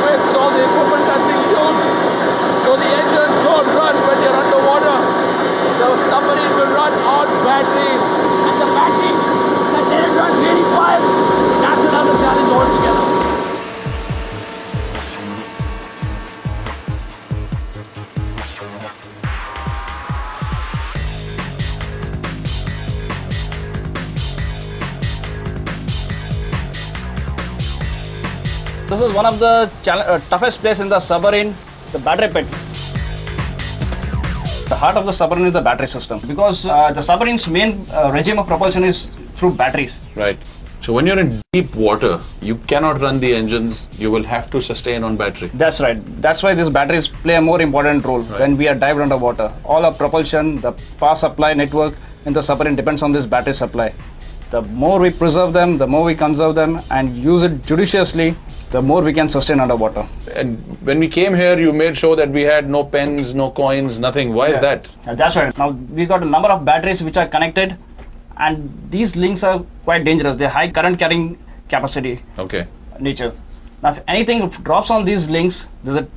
surface, so the equipment has been used. So the engines don't run when you're underwater. The submarine will run on batteries. One of the uh, toughest place in the submarine, the battery pit. The heart of the submarine is the battery system because uh, the submarine's main uh, regime of propulsion is through batteries. Right. So when you're in deep water, you cannot run the engines. You will have to sustain on battery. That's right. That's why these batteries play a more important role Right. when we are dived underwater. All our propulsion, the power supply network in the submarine depends on this battery supply. The more we preserve them, the more we conserve them and use it judiciously, the more we can sustain underwater. And when we came here, you made sure that we had no pens, no coins, nothing. Why is that? Uh, That's right. Now we got a number of batteries which are connected, and these links are quite dangerous. They're high current carrying capacity Okay. nature. Now, if anything drops on these links, there's a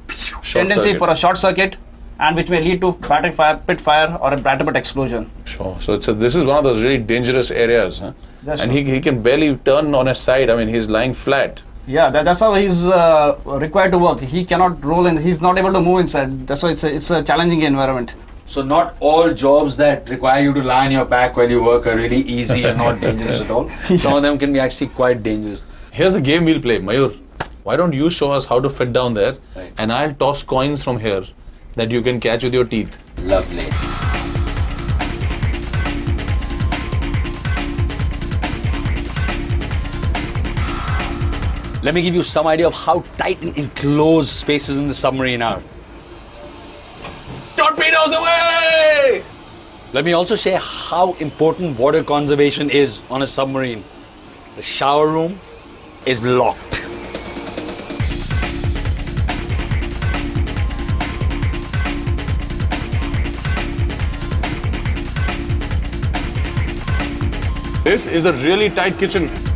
Short tendency circuit. for a short circuit, and which may lead to battery fire, pit fire, or a battery pit explosion. Sure. So it's a, this is one of those really dangerous areas. Huh? And true. he, he can barely turn on his side. I mean, he's lying flat. Yeah, that, that's how he's uh, required to work. He cannot roll in. He's not able to move inside. That's why it's a, it's a challenging environment. So not all jobs that require you to lie on your back while you work are really easy and not dangerous at all. Some of them can be actually quite dangerous. Here's a game we'll play. Mayur, why don't you show us how to fit down there? Right. And I'll toss coins from here that you can catch with your teeth. Lovely. Let me give you some idea of how tight and enclosed spaces in the submarine are. Torpedoes away! Let me also share how important water conservation is on a submarine. The shower room is locked. This is a really tight kitchen.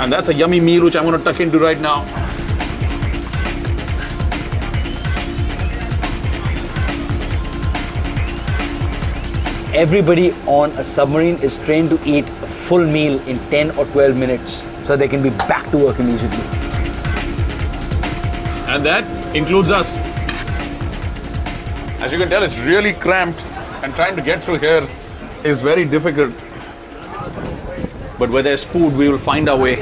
And that's a yummy meal which I'm going to tuck into right now. Everybody on a submarine is trained to eat a full meal in 10 or 12 minutes so they can be back to work immediately. And that includes us. As you can tell, it's really cramped, and trying to get through here is very difficult. But where there's food, we will find our way.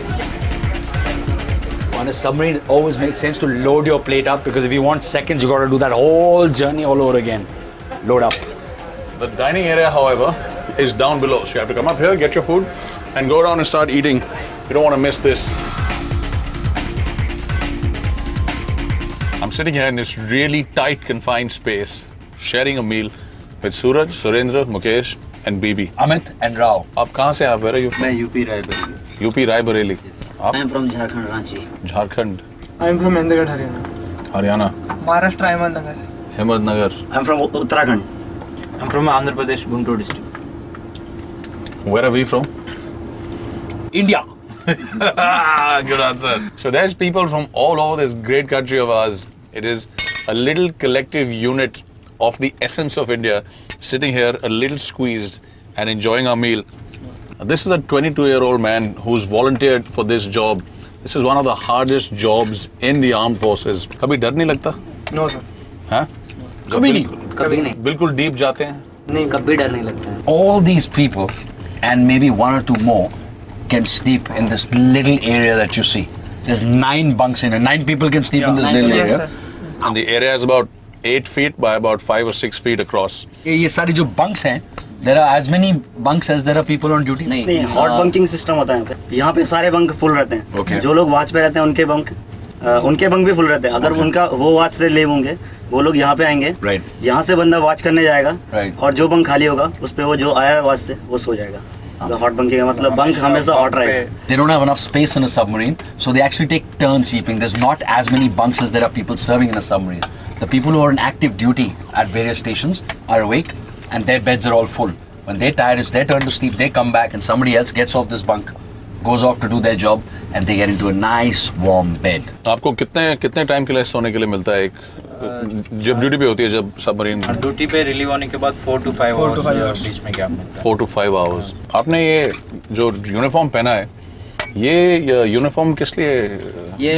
On a submarine, it always makes sense to load your plate up because if you want seconds, you got to do that whole journey all over again. Load up. The dining area, however, is down below. So you have to come up here, get your food, and go down and start eating. You don't want to miss this. I'm sitting here in this really tight, confined space, sharing a meal with Suraj, Surendra, Mukesh, and Bibi. Amit and Rao. आप कहाँ से आप? Where are you? मैं UP Raebareli UP Raebareli. आई आप am from Jharkhand Ranchi Jharkhand, I am from मेहंदगढ़ Haryana Haryana, Maharashtra Ahmednagar Himmatnagar. I am from Uttarakhand I am from Andhra Pradesh Guntur district Where are we from? India. Good answer. So there's people from all over this great country of ours. It is a little collective unit of the essence of India sitting here a little squeezed and enjoying our meal. This is a 22 year old man who's volunteered for this job. This is one of the hardest jobs in the armed forces. कभी डर नहीं लगता no sir हाँ कभी नहीं। बिल्कुल- कभी नहीं बिल्कुल डीप जाते हैं नहीं कभी डर नहीं लगता है all these people and maybe one or two more can sleep in this little area that you see. There's nine bunks in it. Nine people can sleep in this nine little people, area. Sir and the area is about 8 feet by about 5 or 6 feet across. ये ये सारी जो bunks हैं, there are as many bunks as there are people on duty. नहीं नहीं hot bunking system होता है यहाँ पे यहाँ पे सारे बंक फुल रहते हैं Okay. जो लोग वॉच पे रहते हैं उनके बंक अ, उनके बंक भी फुल रहते हैं अगर Okay. उनका वो वॉच से ले होंगे वो लोग यहाँ पे आएँगे Right. यहाँ से बंदा वॉच करने जाएगा Right. और जो बंक खाली होगा उस पे वो जो आया है वॉच से वो सो जाएगा हॉट बंकिंग का मतलब बंक हमेशा हॉट रहेगा They don't have enough space in a submarine, so they actually take turns sleeping. There's not as many bunks as there are people serving in a submarine. The people who are on active duty at various stations are awake, and their beds are all full. When they're tired, it's their turn to sleep. They come back, and somebody else gets off this bunk Goes off to do their job, and they get into a nice warm bed. आपको कितने कितने time के लिए सोने के लिए मिलता है एक? जब ड्यूटी पे होती है जब सबमरीन ड्यूटी पे रिलीव होने के बाद फोर टू फाइव आवर्स बीच में है। फोर टू फाइव आवर्स आपने ये जो यूनिफॉर्म पहना है ये यूनिफॉर्म किस लिए ये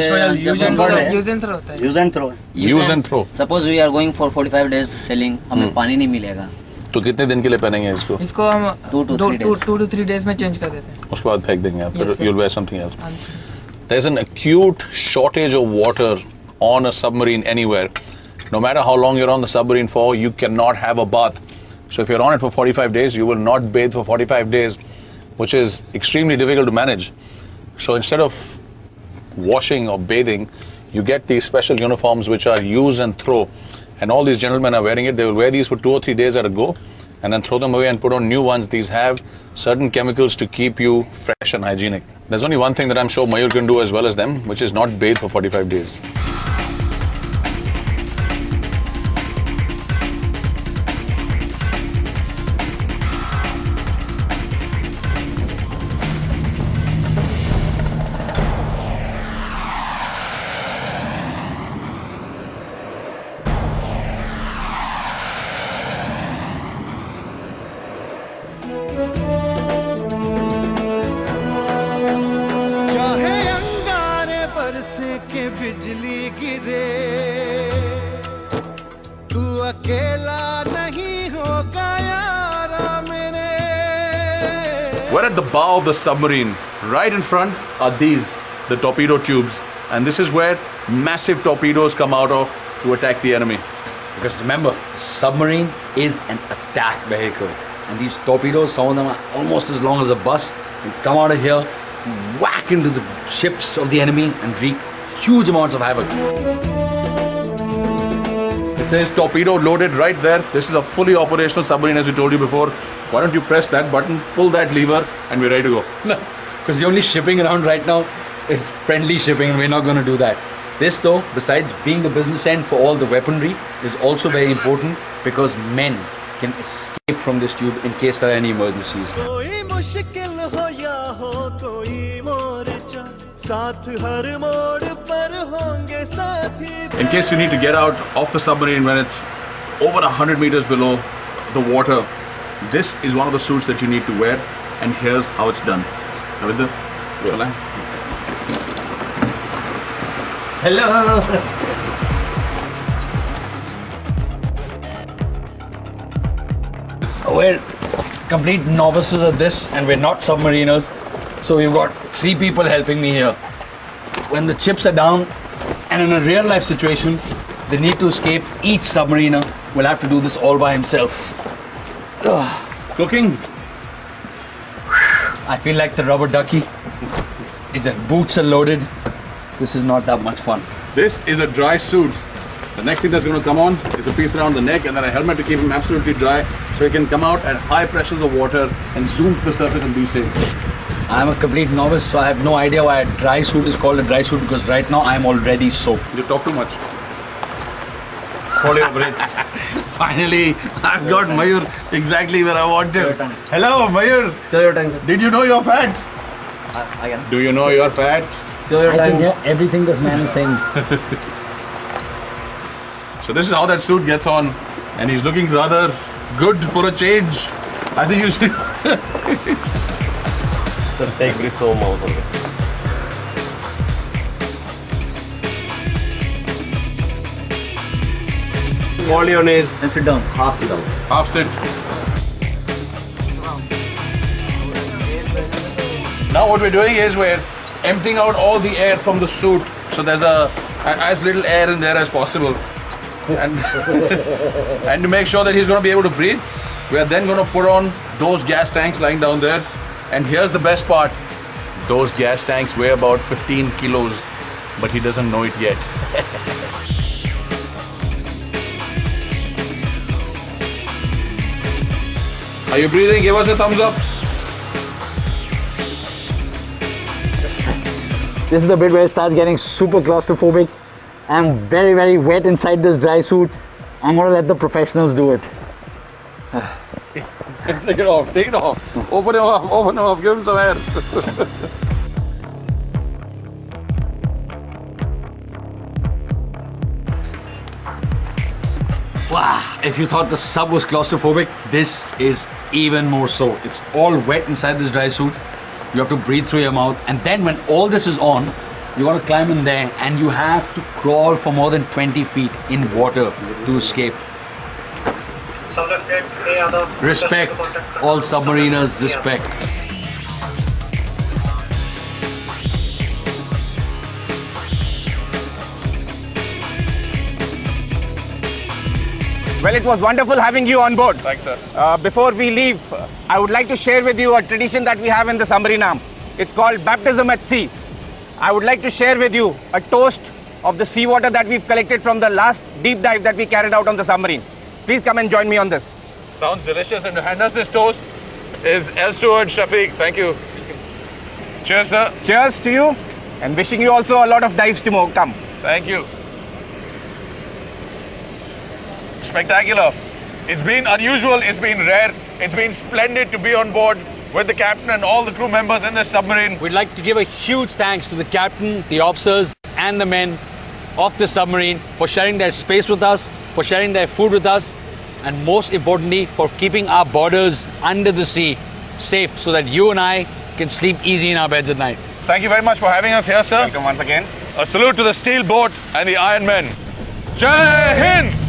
use and throw use and throw होता है। Use and throw use and throw suppose we are going for 45 days sailing हमें हम्म। पानी नहीं मिलेगा। तो कितने दिन के लिए पहनेंगे इसको इसको हम Two to दो three to days. To to three days में चेंज कर देते हैं उसके बाद फेंक देंगे आप Yes, फिर sir. you'll wear something else हाँ जी। there's an acute shortage of water on a submarine anywhere. No matter how long you're on the submarine for, you cannot have a bath. So if you're on it for 45 days, you will not bathe for 45 days, which is extremely difficult to manage. So instead of washing or bathing, you get these special uniforms which are use and throw. And all these gentlemen are wearing it. They will wear these for two or three days at a go and then throw them away and put on new ones. These have certain chemicals to keep you fresh and hygienic. There's only one thing that I'm sure Mayur can do as well as them, which is not bathe for 45 days. We're at the bow of the submarine. Right in front are these, the torpedo tubes. And this is where massive torpedoes come out of to attack the enemy. Because remember, submarine is an attack vehicle. And these torpedoes, some of them are almost as long as a bus, and come out of here, whack into the ships of the enemy and wreak huge amounts of havoc. It says torpedo loaded right there. This is a fully operational submarine as we told you before. Why don't you press that button, pull that lever, and we're ready to go. Because the only shipping around right now is friendly shipping, and we're not going to do that. This, though, besides being the business end for all the weaponry, is also very important because men can escape from this tube in case there are any emergencies. In case you need to get out of the submarine when it's over 100 meters below the water, this is one of the suits that you need to wear, and here's how it's done. Ravinder, yeah. We're complete novices at this, and we're not submariners. So we've got three people helping me here. When the chips are down, and in a real life situation, they need to escape, each submariner will have to do this all by himself. Ugh. Cooking? I feel like the rubber ducky. His boots are loaded. This is not that much fun. This is a dry suit. The next thing that's going to come on is a piece around the neck and then a helmet to keep him absolutely dry so he can come out at high pressures of water and zoom to the surface and be safe. I'm a complete novice, so I have no idea why a dry suit is called a dry suit because right now I'm already soaked. You talk too much. Hold your breath. Finally, I've got Mayur exactly where I wanted. Hello, Mayur. Time, Did you know you're fat? Do you know you're fat? I can hear everything this man is saying. So this is how that suit gets on, and he's looking rather good for a change. I think you should. take this home out Mayonnaise. And sit down. Half down. Half sit. Now what we're doing is we're emptying out all the air from the suit, so there's a, a as little air in there as possible, and and to make sure that he's going to be able to breathe, we are then going to put on those gas tanks lying down there, and here's the best part: those gas tanks weigh about 15 kilos, but he doesn't know it yet. Are you breathing? Give us a thumbs up. This is the bit where it starts getting super claustrophobic. I'm very, very wet inside this dry suit. I'm gonna let the professionals do it take it off, take it off. Open it off, open it off, give him some air. wow, if you thought the sub was claustrophobic, this is even more so. It's all wet inside this dry suit. You have to breathe through your mouth. And then when all this is on, you got to climb in there and you have to crawl for more than 20 feet in water to escape. Respect, all submariners, respect. Well, it was wonderful having you on board. Thanks, sir. Uh, before we leave, uh, I would like to share with you a tradition that we have in the submarine. It's called baptism at sea. I would like to share with you a toast of the seawater that we've collected from the last deep dive that we carried out on the submarine. Please come and join me on this. Sounds delicious. And to hand us this toast is El Steward Shafiq. Thank you. Cheers, sir. Cheers to you and wishing you also a lot of dives to come. Thank you. Spectacular. It's been unusual, it's been rare, it's been splendid to be on board with the captain and all the crew members in the submarine. We'd like to give a huge thanks to the captain, the officers, and the men of the submarine for sharing their space with us, for sharing their food with us, and most importantly, for keeping our borders under the sea safe so that you and I can sleep easy in our beds at night. Thank you very much for having us here, sir. Welcome once again. A salute to the steel boat and the iron men. Jai Hind!